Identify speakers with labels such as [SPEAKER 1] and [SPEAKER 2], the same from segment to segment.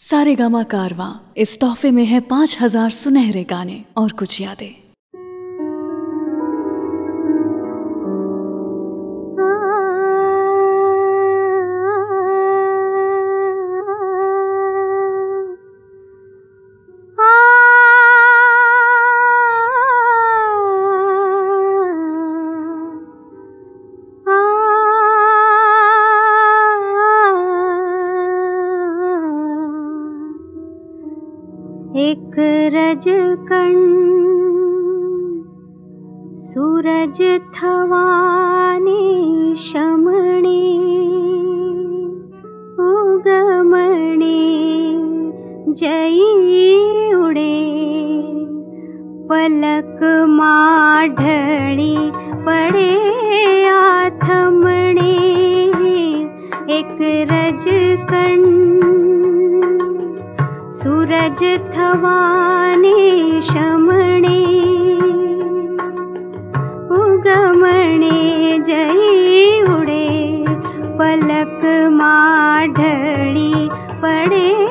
[SPEAKER 1] सारे गामा कारवा इस तोहफे में है पाँच हज़ार सुनहरे गाने और कुछ यादें।
[SPEAKER 2] सूरज सूरजवानि शमणि उगमी जय उडे पलक माढळी पडे आथमणे एक रज कण सूरज थवा माढळी पडे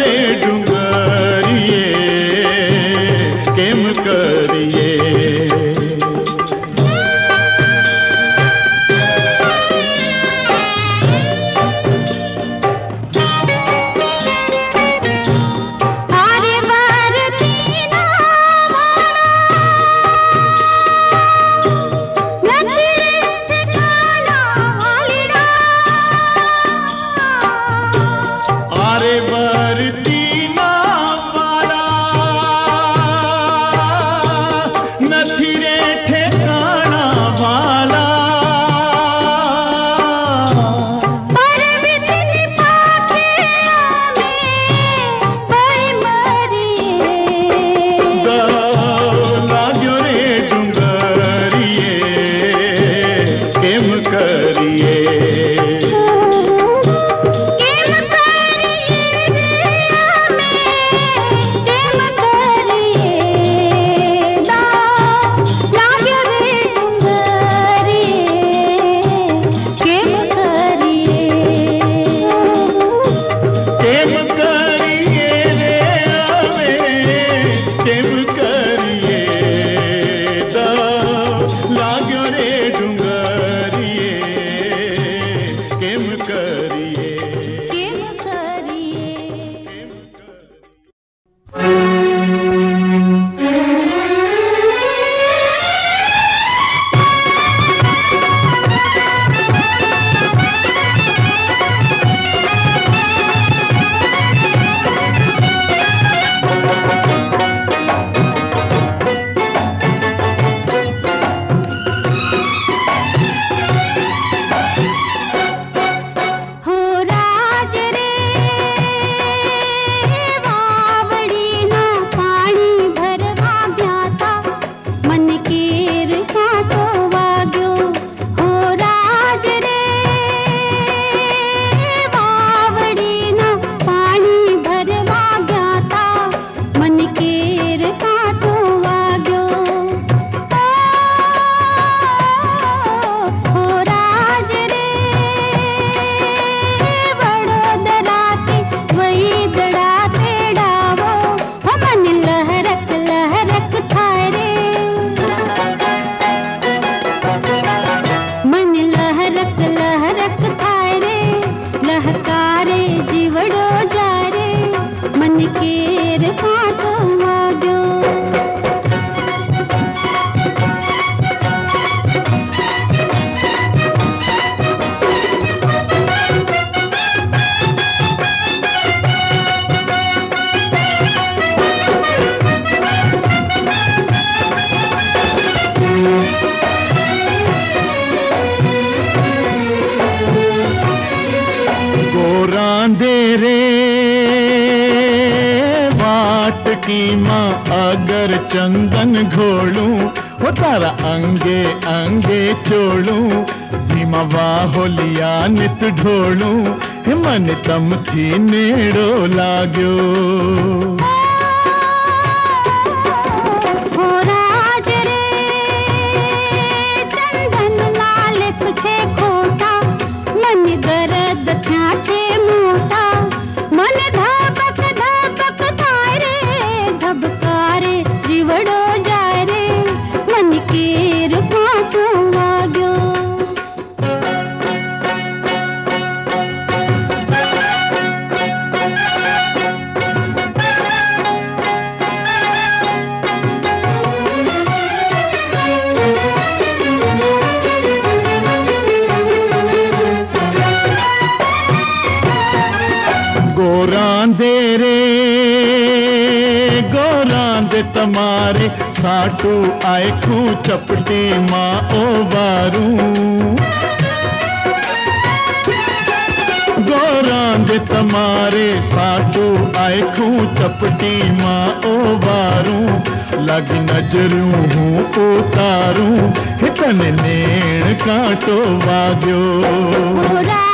[SPEAKER 3] நாளேடும் ठिकाना वाला। की माँ अगर चंदन घोलूं, वो तारा अंगे अंगे चोड़ूं धीमा होलिया नित ढोलूं मन तम थी नेड़ो लाग्यो
[SPEAKER 2] गोरांदे रे,
[SPEAKER 3] गोरांदे तमारे, साटू आयखू चपटी माँ ओ बारू। गोरांदे तमारे, साटू आयखू चपटी माँ ओ बारू। लगी नजरूं हूँ उतारूं, हितन नेण कांटो वाग्यो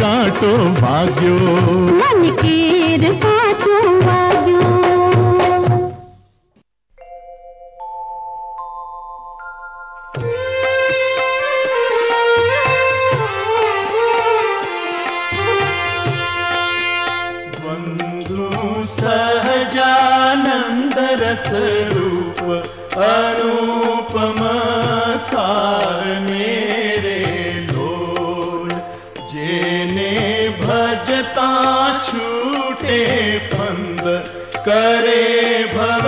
[SPEAKER 2] कांटो
[SPEAKER 3] भाग्यो
[SPEAKER 2] मन केर कांटो वाग्यो
[SPEAKER 3] भजता छूटे फंद करे भव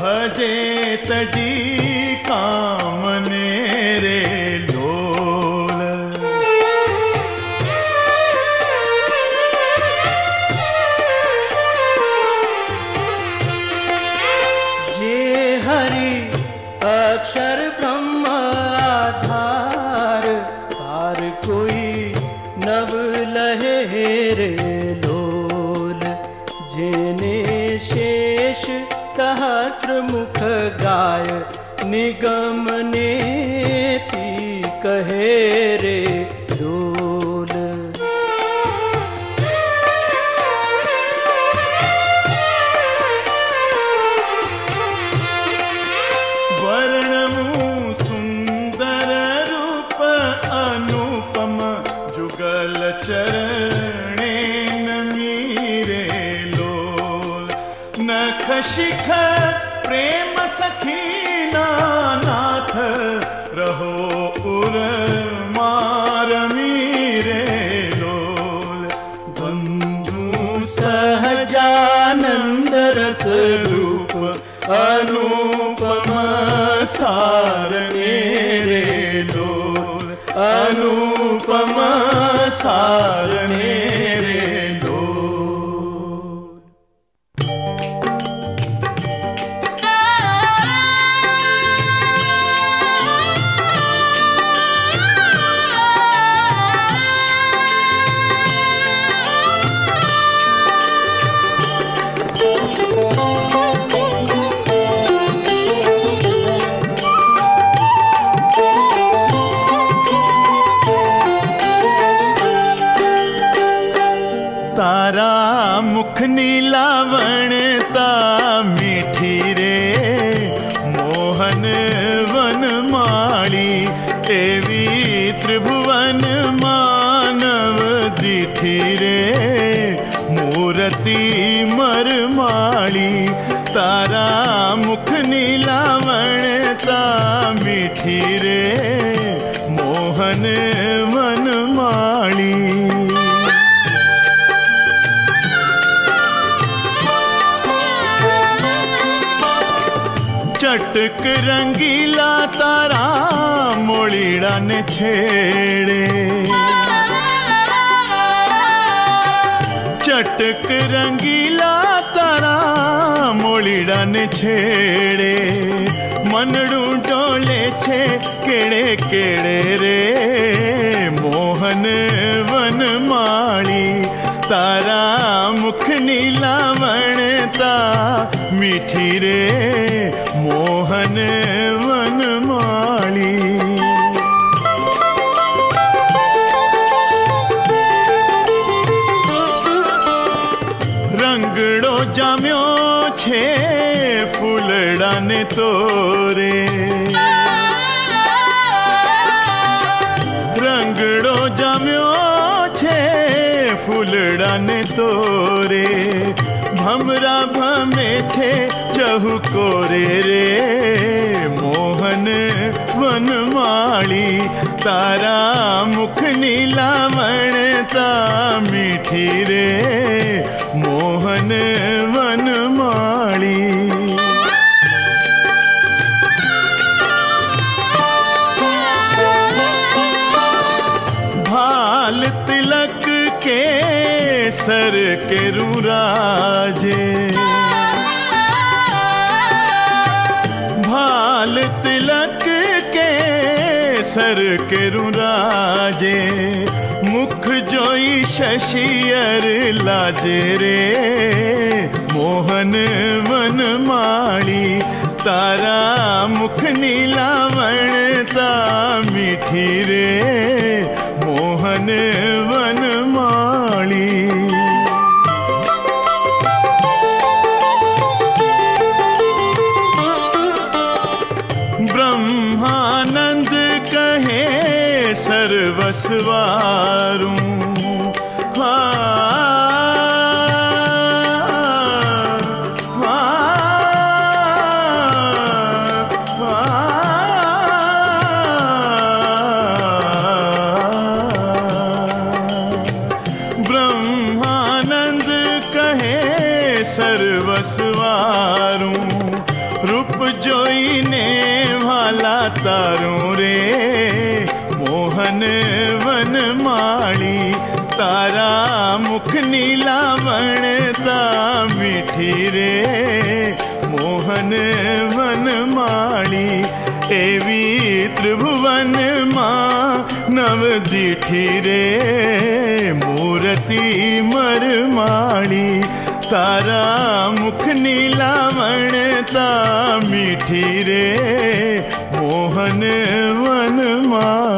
[SPEAKER 3] भजे तजी काम রে रूप अनुपम सार मेरे लोल। अनुपम सार मेरे नीलावन चटक रंगीला तारा मोड़ीड़ा ने छेड़े। चटक रंगीला तारा मोड़ीड़ा ने छेड़े। मनड़ू डोले छे केड़े केड़े रे। मोहन वनमाली तारा मुख नीला वणता चिठी रे मोहन वनमाली रंगड़ो जाम्यो छे फूलड़ा ने तोरे रंगड़ो जाम्यो छे फूलड़ा ने तो छे चहुकोरे रे। मोहन वनमाळी तारा, मुख नीलावणता मीठी रे। मोहन वनमाळी भाल तिलक के सर के रूराज सर के रुराजे मुख जोई शशियर लाजे रे। मोहन वनमाली तारा मुख नीलावणता मीठी रे। दीठी रे मूर्ति मरमाणी तारा मुख नीलावणता मीठी रे मोहन वनमाली